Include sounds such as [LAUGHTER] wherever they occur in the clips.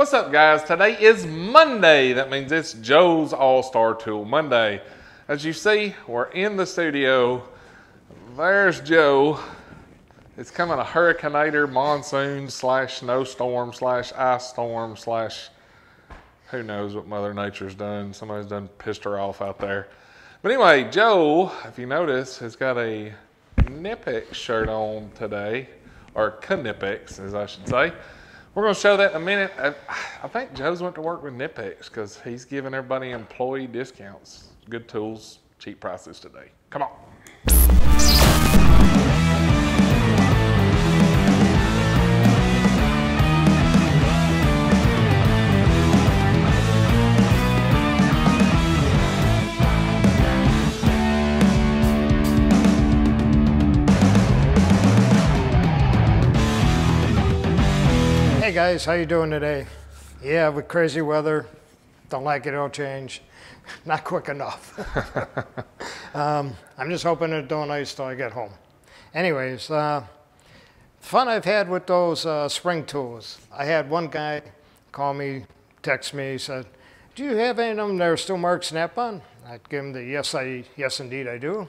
What's up, guys? Today is Monday. That means it's Joe's All Star Tool Monday. As you see, we're in the studio. There's Joe. It's coming a hurricaneator, monsoon slash snowstorm slash ice storm slash who knows what Mother Nature's done. Somebody's done pissed her off out there. But anyway, Joe, if you notice, has got a Knipex shirt on today, or Knipex, as I should say. We're going to show that in a minute. I, think Joe's went to work with Knipex because he's giving everybody employee discounts. Good tools, cheap prices today. Come on. Hey guys, how you doing today? Yeah, with crazy weather, don't like it, it'll change. [LAUGHS] Not quick enough. [LAUGHS] um, I'm just hoping it don't ice till I get home. Anyways, uh, fun I've had with those uh, spring tools. I had one guy call me, text me, said, "Do you have any of them that are still marked Snap-on?" I'd give him the yes, I yes indeed I do,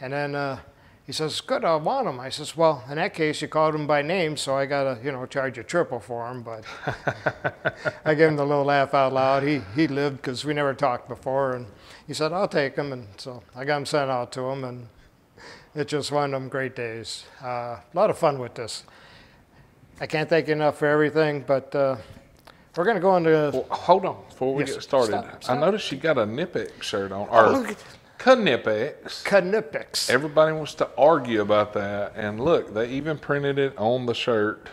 and then. Uh, he says, good, I want them. I says, well, in that case, you called him by name, so I got to, you know, charge you triple for him. But [LAUGHS] I gave him the little laugh out loud. He, he lived because we never talked before. And he said, I'll take them. And so I got him sent out to him. And it's just one of them great days. Uh, a lot of fun with this. I can't thank you enough for everything, but uh, we're going to go into. Well, hold on before we Yes, get started. stop, stop. I noticed you got a Knipex shirt on, Oh, or look Knipex. Knipex. Everybody wants to argue about that, and look, they even printed it on the shirt.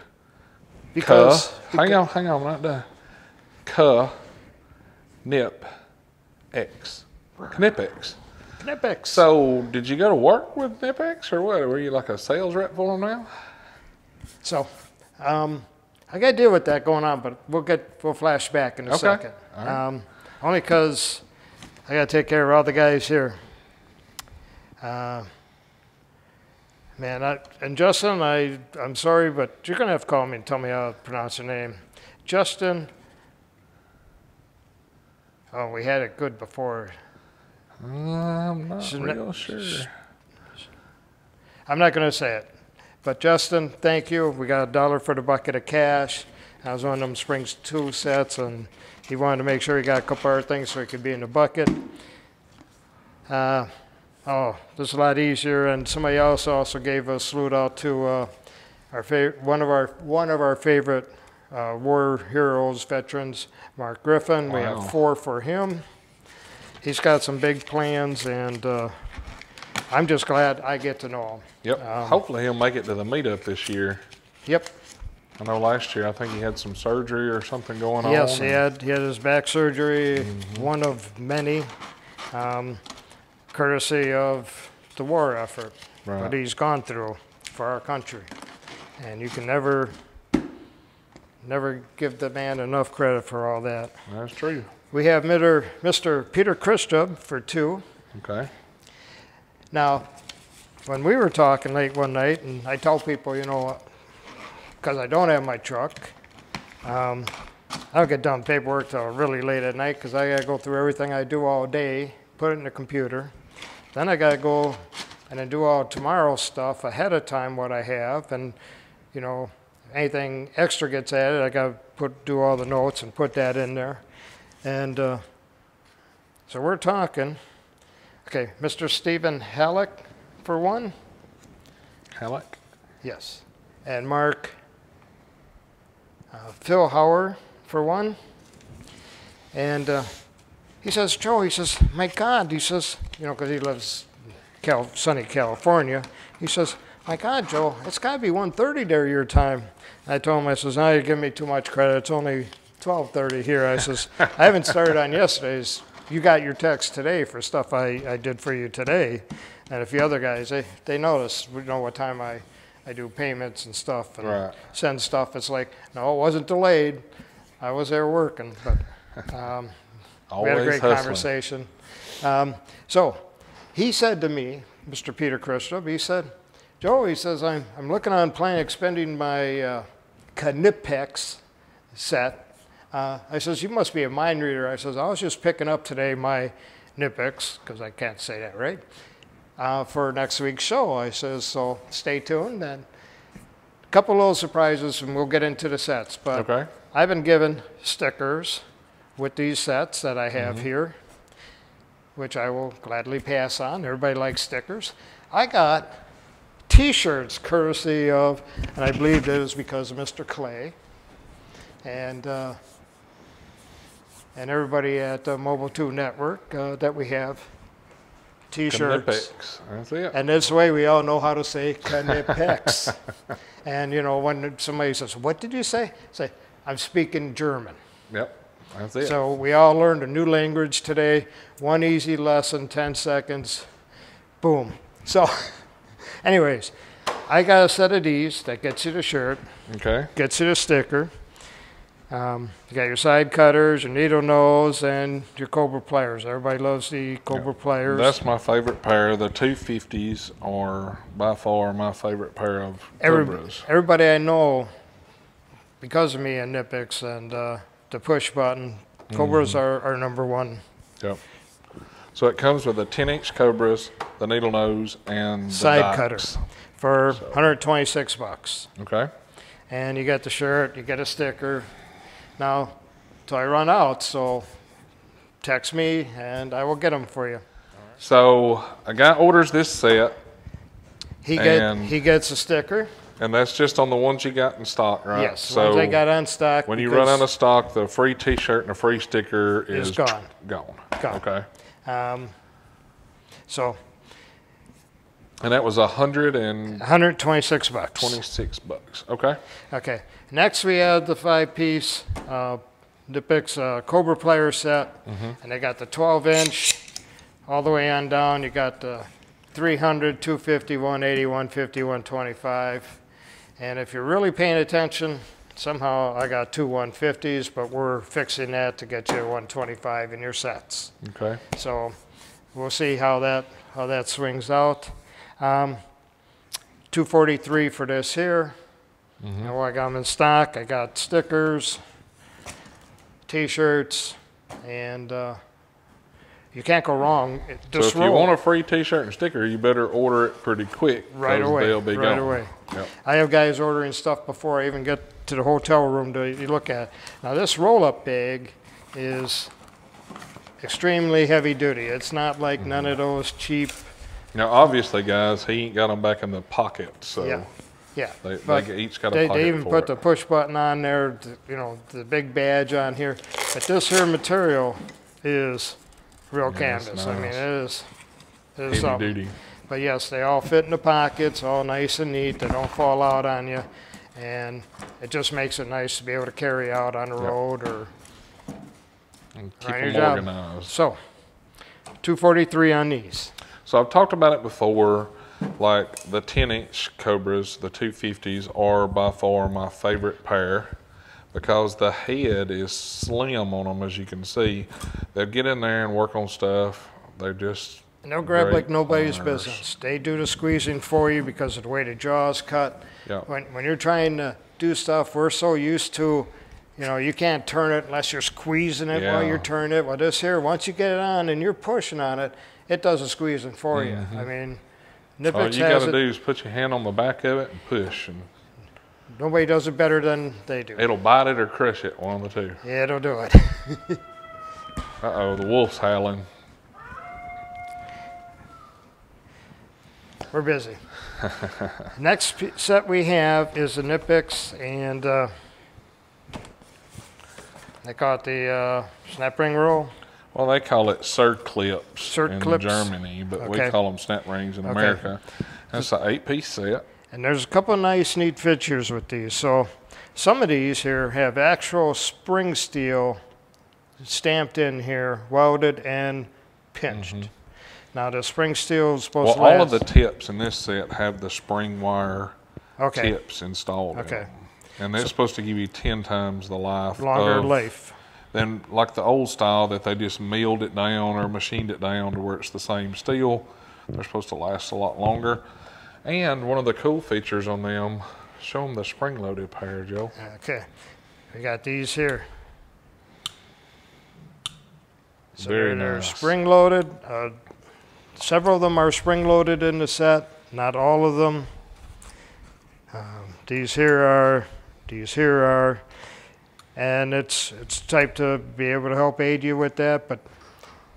Because. Cuh. hang on, hang on, I'm not done. Cuh, nip, X, Knipex. Knipex. So, did you go to work with Knipex, or what? Were you like a sales rep for them now? So, um, I got to deal with that going on, but we'll get we'll flash back in a Okay. second. Right. Um, only because I got to take care of all the guys here. Uh, man, I, and Justin, I I'm sorry, but you're gonna have to call me and tell me how to pronounce your name. Justin. Oh, we had it good before. I'm not real sure. I'm not going to say it. But Justin, thank you. We got a dollar for the bucket of cash. I was on them Springs 2 sets, and he wanted to make sure he got a couple other things so he could be in the bucket. Uh, oh, this is a lot easier. And somebody else also gave a salute out to uh, our one of our one of our favorite uh, war heroes, veterans, Mark Griffin. We have four for him. He's got some big plans, and uh, I'm just glad I get to know him. Yep. Um, Hopefully, he'll make it to the meetup this year. Yep. I know last year I think he had some surgery or something going on. Yes, he had, he had his back surgery, Mm-hmm. one of many, um, courtesy of the war effort Right. that he's gone through for our country. And you can never, never give the man enough credit for all that. That's true. We have Mr. Mr. Peter Christub for two. Okay. Now, when we were talking late one night, and I told people, you know, because I don't have my truck, um, I don't get done paperwork till really late at night because I got to go through everything I do all day, put it in the computer. Then I got to go and then do all tomorrow's stuff ahead of time, what I have, and you know, anything extra gets added, I got to put do all the notes and put that in there. And uh, so we're talking. Okay, Mr. Stephen Halleck for one. Halleck. Yes. And Mark uh, Phil Hauer for one. And uh, he says, Joe, he says, my God, he says, you know, because he lives Cal- sunny California. He says, my God, Joe, it's got to be 1.30 there your time. I told him, I says, now you're giving me too much credit. It's only 12.30 here. I says, [LAUGHS] I haven't started on yesterday's. You got your text today for stuff I, I did for you today. And a few other guys, they, they notice, we know what time I, I do payments and stuff and Right. send stuff. It's like, no, it wasn't delayed. I was there working. But um, we had a great hustling. conversation. Um, so he said to me, Mr. Peter Christop, he said, Joe, he says, I'm, I'm looking on planning expending my uh, Knipex set Uh, I says, you must be a mind reader. I says, I was just picking up today my Knipex, because I can't say that, right? Uh, for next week's show. I says, so stay tuned. And a couple little surprises, and we'll get into the sets. But Okay. I've been given stickers with these sets that I have Mm-hmm. here, which I will gladly pass on. Everybody likes stickers. I got T-shirts courtesy of, and I believe it was because of Mr. Clay, and uh, and everybody at uh, Mobile Two Network uh, that we have T-shirts. It. And this way, we all know how to say Knipex. [LAUGHS] and you know, when somebody says, "What did you say?" Say, "I'm speaking German." Yep. That's it. So we all learned a new language today. One easy lesson, 10 seconds, boom. So, [LAUGHS] anyways, I got a set of these that gets you the shirt, okay. gets you the sticker. Um, you got your side cutters, your needle nose, and your Cobra pliers. Everybody loves the Cobra pliers. That's my favorite pair. The 250s are by far my favorite pair of Every, Cobras. everybody I know, because of me and Knipex and uh, the push button, Cobras Mm-hmm. are, are number one. Yep. So it comes with the 10 inch Cobras, the needle nose, and the Side dikes. cutter. For 126 bucks. Okay. and you get the shirt, you get a sticker. Now, till I run out, so text me and I will get them for you. So a guy orders this set, He get he gets a sticker. and that's just on the ones you got in stock, right? Yes, So ones I got on stock. when you run out of stock, the free T-shirt and a free sticker is, Is gone. Gone. Gone. Okay. um, so And that was a hundred and 126 bucks. twenty-six bucks. Okay. Okay. Next we have the five-piece uh, Knipex a Cobra player set, Mm-hmm. and they got the 12-inch all the way on down. You got the 300, 250, 180, 150, 125. And if you're really paying attention, somehow I got two 150s, but we're fixing that to get you a 125 in your sets. Okay. So we'll see how that how that swings out. Um, 243 for this here. Mm-hmm. Now I got them in stock. I got stickers, T-shirts, and uh, you can't go wrong. It- So Just if you want a free T-shirt and sticker, you better order it pretty quick. right away. They'll be right gone. away. Yep. I have guys ordering stuff before I even get to the hotel room to look at. Now this roll-up bag is extremely heavy duty. It's not like none of those cheap. Now, obviously, guys, he ain't got them back in the pocket, so Yeah. Yeah, they, but they each got a they, pocket they even for put it. the push button on there. th- You know, the big badge on here. But this here material is real Yeah, canvas. I mean, it is. It is heavy something. duty. But yes, they all fit in the pockets, all nice and neat. They don't fall out on you, and it just makes it nice to be able to carry out on the Yep. road or And keep them organized. so. 243 on these. So I've talked about it before. Like the 10 inch Cobras, the 250s are by far my favorite pair because the head is slim on them, as you can see. They'll get in there and work on stuff. They're just And they'll grab Great like nobody's business. They do the squeezing for you because of the way the jaw's cut. Yeah. When, when you're trying to do stuff, we're so used to, you know, you can't turn it unless you're squeezing it while you're turning it. Well, this here, once you get it on and you're pushing on it, it does the squeezing for you. I mean, all you got to do is put your hand on the back of it and push, and Nobody does it better than they do. it'll bite it or crush it, one of the two. Yeah, it'll do it. [LAUGHS] Uh oh, the wolf's howling. We're busy. [LAUGHS] Next set we have is the Knipex, and uh, they call it the uh, snap ring roll. Well, they call it circlips Surd in clips? Germany, but we call them snap rings in Okay. America. That's an eight-piece set. And there's a couple of nice, neat features with these. So some of these here have actual spring steel stamped in here, welded and pinched. Now the spring steel is supposed Mm-hmm. Well, to all of the tips in this set have the spring wire okay, tips installed. Okay. them. And they're supposed to give you 10 times the life. longer of, life. Than like the old style that they just milled it down or machined it down to where it's the same steel. They're supposed to last a lot longer. And one of the cool features on them, show them the spring loaded pair, Joe. Okay, we got these here. So Very they're, nice. spring loaded. Uh, several of them are spring loaded in the set, not all of them. Um, these here are, these here are, and it's it's type to be able to help aid you with that. But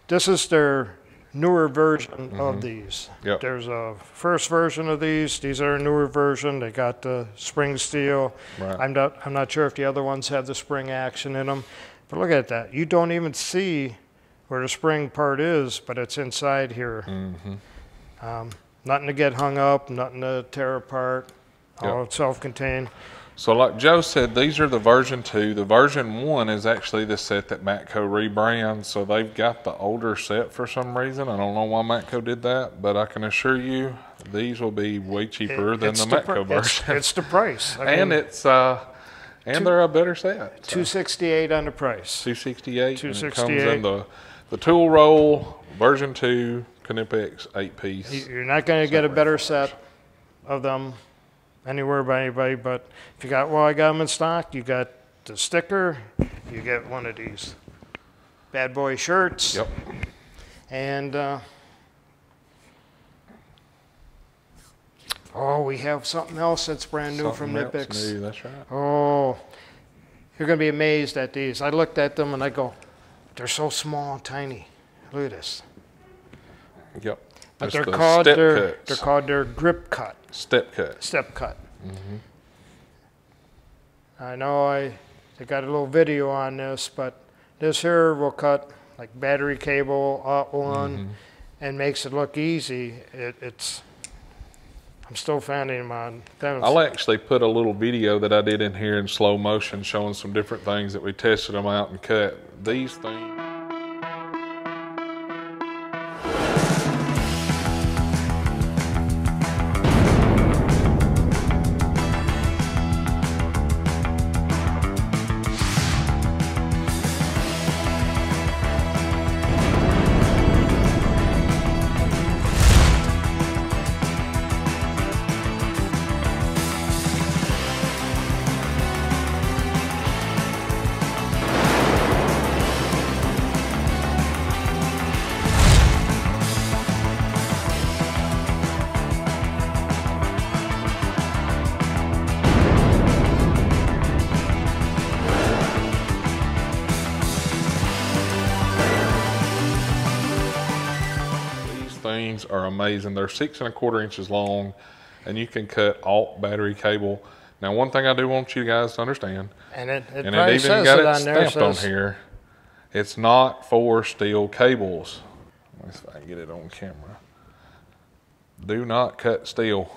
this is their newer version of these. Yep. There's a first version of these. These are a newer version. They got the spring steel. Right. I'm not I'm not sure if the other ones have the spring action in them. But look at that. You don't even see where the spring part is, but it's inside here. Mm-hmm. Um, nothing to get hung up, nothing to tear apart. All self-contained. So, like Joe said, these are the version two. The version one is actually the set that Matco rebrands. So they've got the older set for some reason. I don't know why Matco did that, but I can assure you these will be way cheaper It- than it's the pr- Matco it's- version. It's, the price. I and mean, it's uh, and two- they're a better set. So 268 on the price. 268. and It comes 268. in the the tool roll version two Knipex eight piece. You're not going to get a better set of them anywhere by anybody, but if you got, well, I got them in stock, you got the sticker, you get one of these bad boy shirts. Yep. And, uh, oh, we have something else that's brand new from Something else Knipex. new, That's right. Oh, you're going to be amazed at these. I looked at them and I go, they're so small and tiny. Look at this. Yep. But they're the called their, cuts. they're called their grip cut. step cut. step cut. Mm-hmm. I know I they got a little video on this, but this here will cut like battery cable up one Mm-hmm. and makes it look easy. It, it's I'm still finding them on them. I'll actually put a little video that I did in here in slow motion showing some different things that we tested them out and cut. These things. Things are amazing. They're six and a quarter inches long, and you can cut aught battery cable. Now, one thing I do want you guys to understand, and it, it and it even says got it it stamped on here, it's not for steel cables. Let me see if I can get it on camera. Do not cut steel.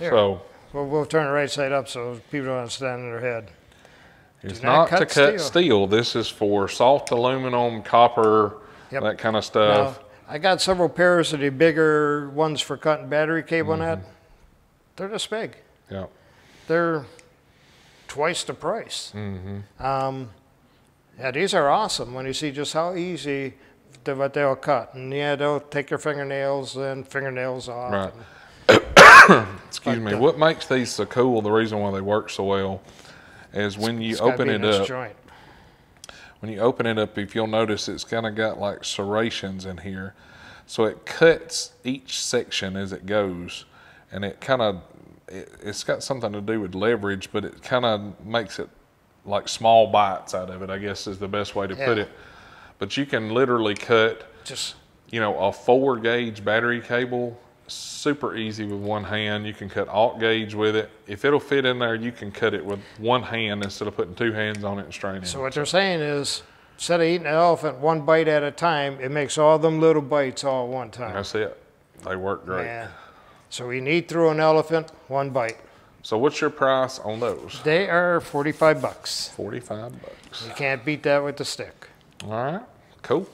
Here. So We'll, we'll turn it right side up so people don't stand in their head. it's not not, to cut cut steel. steel. This is for soft aluminum, copper, Yep. that kind of stuff. I got several pairs of the bigger ones for cutting battery cable that. They're this big. yeah. they're twice the price. Mm-hmm. Um, yeah, these are awesome when you see just how easy the, what they'll cut. And yeah, they'll take your fingernails and fingernails off. Right. [COUGHS] Excuse me. What makes these so cool? The reason why they work so well is when you open it up. Joint. When you open it up, if you'll notice, it's kind of got like serrations in here, so it cuts each section as it goes, and it kind of it, it's got something to do with leverage, but it kind of makes it like small bites out of it. I guess is the best way to put it. But you can literally cut Just you know, a four gauge battery cable, super easy with one hand. You can cut aught gauge with it. If it'll fit in there, you can cut it with one hand instead of putting two hands on it and straining. so what they're saying is, instead of eating an elephant one bite at a time, it makes all them little bites all at one time. That's it. They work great. Yeah. So we need through an elephant one bite. So what's your price on those? They are 45 bucks. Forty-five bucks. You can't beat that with the stick. All right. Cool.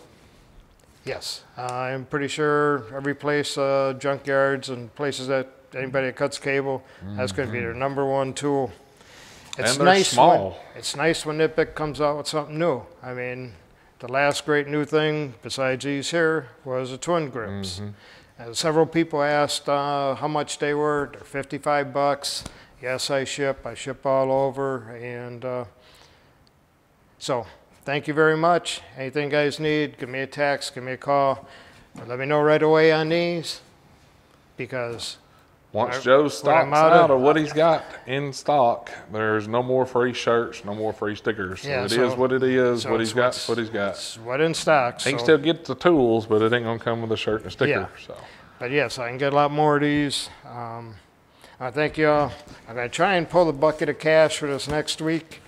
Yes, I'm pretty sure every place, uh, junkyards and places that anybody that cuts cable, that's going to be their number one tool. It's And they're nice small. when it's nice when Knipex comes out with something new. I mean, the last great new thing besides these here was the twin grips. And several people asked uh, how much they were. They're 55 bucks. Yes, I ship. I ship all over, and uh, so thank you very much. Anything you guys need, give me a text, give me a call. Let me know right away on these because Once I- Joe stocks out out of- what he's got in stock, there's no more free shirts, no more free stickers. So Yeah, it is so- what it is. so what he's got, what he's got. it's what in stock. He can so- still get the tools, but it ain't gonna come with a shirt and a sticker. Yeah. So But yes, I can get a lot more of these. Um, I thank y'all. I'm gonna try and pull the bucket of cash for this next week.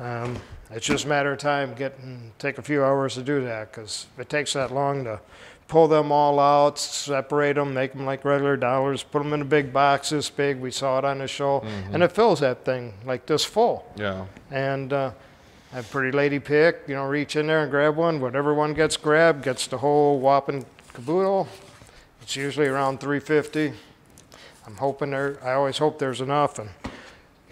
Um, it's just a matter of time getting take a few hours to do that because it takes that long to pull them all out, separate them, make them like regular dollars, put them in a big box this big. We saw it on the show, and it fills that thing like this full. yeah, And uh, a pretty lady pick, you know, reach in there and grab one. Whatever one gets grabbed gets the whole whopping caboodle. It's usually around 350. I'm hoping there. I always hope there's enough, and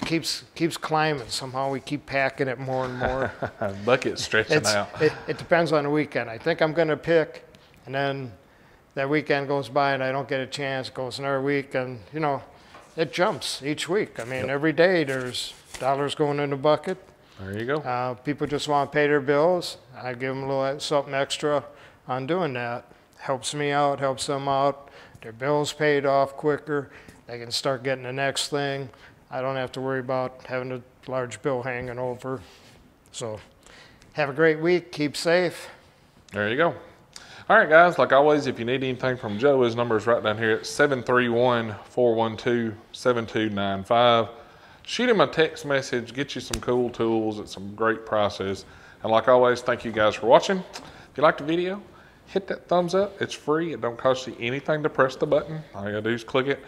keeps keeps climbing. Somehow we keep packing it more and more. [LAUGHS] bucket stretching it's, out. it, it depends on the weekend. I think I'm going to pick, and then that weekend goes by and I don't get a chance. It goes another week, and you know, it jumps each week. I mean, every day there's dollars going in the bucket. There you go. Uh, people just want to pay their bills. I give them a little something extra on doing that. Helps me out, helps them out. Their bills paid off quicker. They can start getting the next thing. I don't have to worry about having a large bill hanging over. So, have a great week. Keep safe. There you go. All right, guys. Like always, if you need anything from Joe, his number is right down here at 731 412 7295. Shoot him a text message, get you some cool tools at some great prices. And like always, thank you guys for watching. If you liked the video, hit that thumbs up. It's free, it don't cost you anything to press the button. All you gotta do is click it.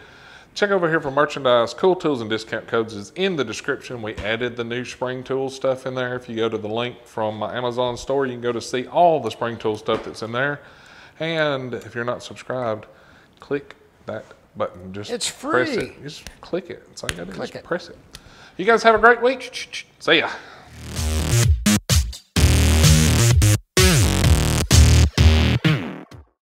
Check over here for merchandise. Cool tools and discount codes is in the description. We added the new spring tool stuff in there. If you go to the link from my Amazon store, you can go to see all the spring tool stuff that's in there. And if you're not subscribed, click that button. Just It's press free. it. Just click it. That's all you gotta do. Click Just it. press it. You guys have a great week. See ya.